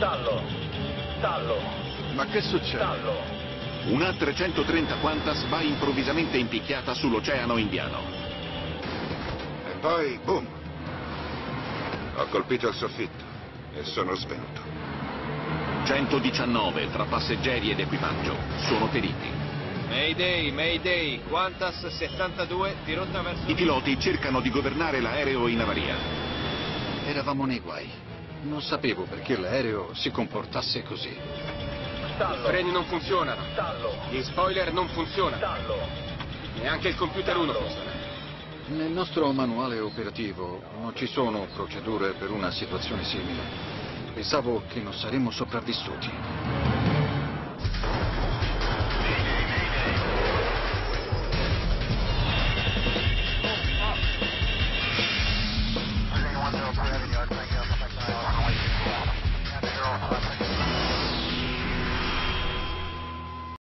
Stallo. Stallo. Ma che succede? Stallo. Una 330 Qantas va improvvisamente impicchiata sull'Oceano Indiano. E poi, boom. Ho colpito il soffitto e sono svenuto. 119 tra passeggeri ed equipaggio sono feriti. Mayday, Mayday, Qantas 72, dirotta verso... I piloti cercano di governare l'aereo in avaria. Eravamo nei guai. Non sapevo perché l'aereo si comportasse così. Stallo. I freni non funzionano, Stallo. gli spoiler non funzionano, Stallo. neanche il computer 1 funziona. Nel nostro manuale operativo non ci sono procedure per una situazione simile. Pensavo che non saremmo sopravvissuti.